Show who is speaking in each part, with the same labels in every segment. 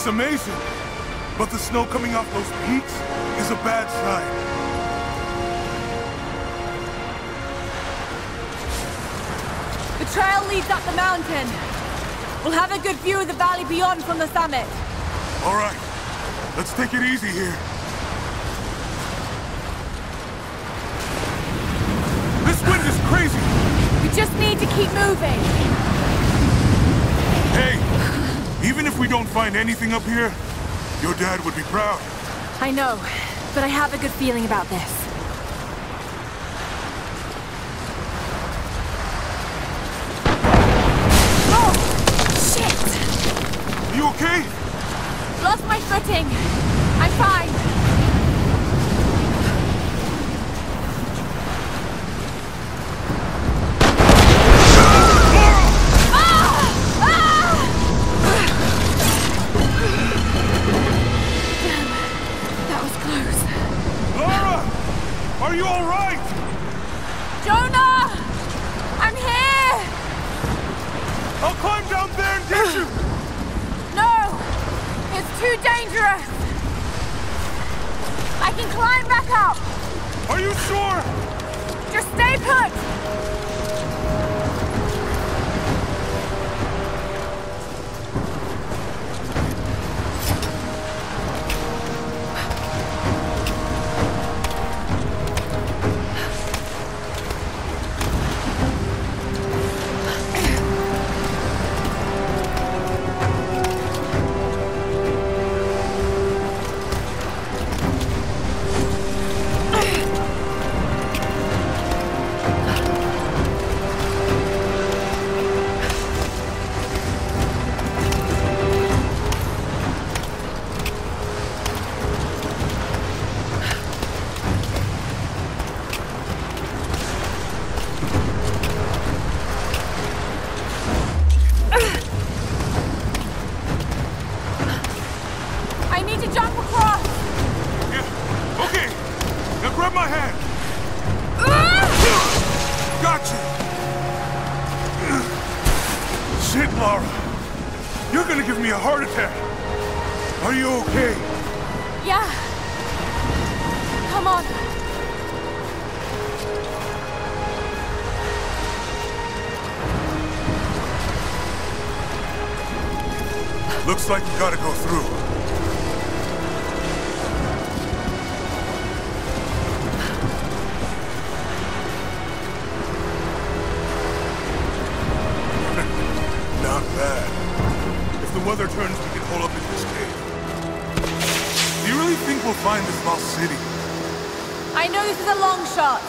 Speaker 1: It's amazing. But the snow coming off those peaks is a bad sign.
Speaker 2: The trail leads up the mountain. We'll have a good view of the valley beyond from the summit.
Speaker 1: All right. Let's take it easy here. This wind is crazy.
Speaker 2: We just need to keep moving.
Speaker 1: Even if we don't find anything up here, your dad would be proud.
Speaker 2: I know, but I have a good feeling about this. Oh! Shit!
Speaker 1: You okay?
Speaker 2: Lost my footing. I'm fine. Just stay
Speaker 1: gonna give me a heart attack. Are you okay?
Speaker 2: Yeah. Come on.
Speaker 1: Looks like you gotta go through. Weather turns, we can hold up in this cave. Do you really think we'll find this lost city?
Speaker 2: I know this is a long shot,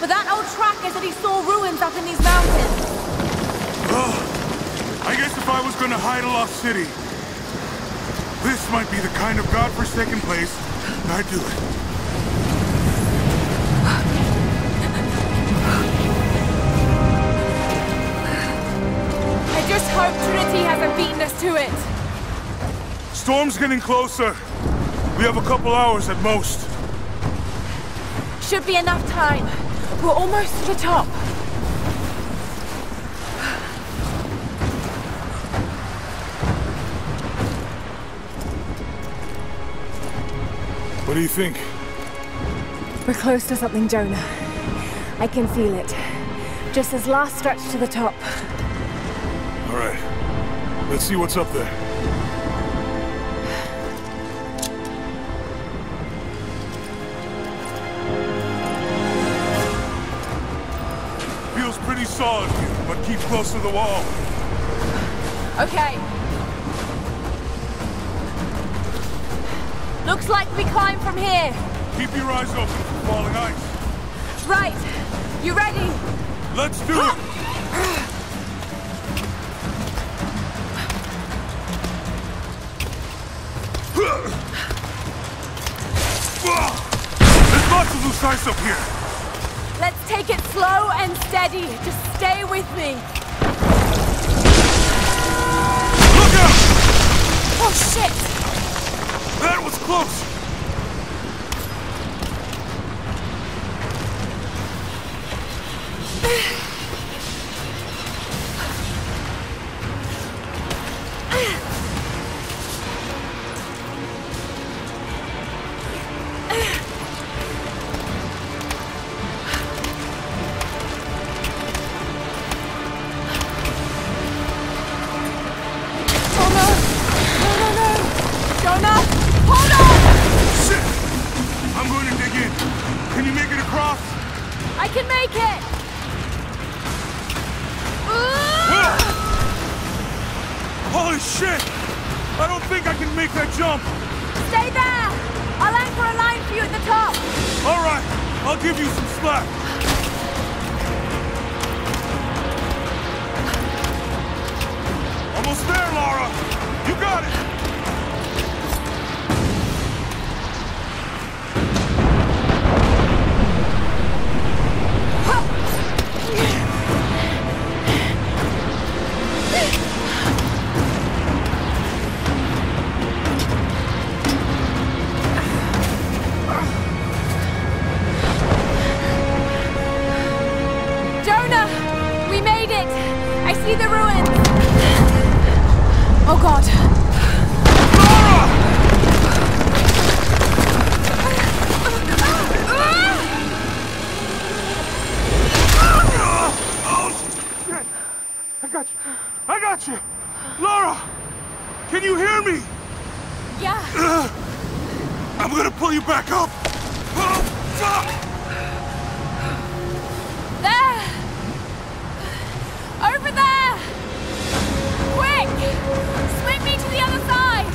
Speaker 2: but that old tracker said he saw ruins up in these mountains.
Speaker 1: Ugh. I guess if I was gonna hide a lost city, this might be the kind of godforsaken place I'd do it.
Speaker 2: To it.
Speaker 1: Storm's getting closer. We have a couple hours at most.
Speaker 2: Should be enough time. We're almost to the top.
Speaker 1: What do you think?
Speaker 2: We're close to something, Jonah. I can feel it. Just this last stretch to the top.
Speaker 1: All right. Let's see what's up there. Feels pretty solid here, but keep close to the wall.
Speaker 2: Okay. Looks like we climb from here.
Speaker 1: Keep your eyes open for falling ice.
Speaker 2: Right. You ready?
Speaker 1: Let's do it! up here.
Speaker 2: Let's take it slow and steady. Just stay with me.
Speaker 1: Look out!
Speaker 2: Oh shit!
Speaker 1: That was close! Shit!
Speaker 2: I
Speaker 1: don't think I can make that jump.
Speaker 2: Stay there! I'll anchor a line for you at the top!
Speaker 1: All right, I'll give you some slack. Almost there, Lara. You got it. Got you. I got you. Lara, can you hear me?
Speaker 2: Yeah!
Speaker 1: I'm gonna pull you back up. Oh, fuck!
Speaker 2: There! Over there! Quick! Split me to the other side!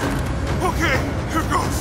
Speaker 1: Okay, here goes.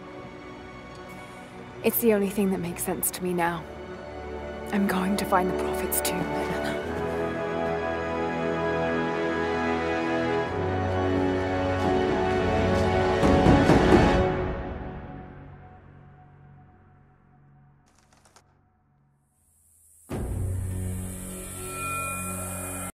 Speaker 2: It's the only thing that makes sense to me now. I'm going to find the Prophet's tomb.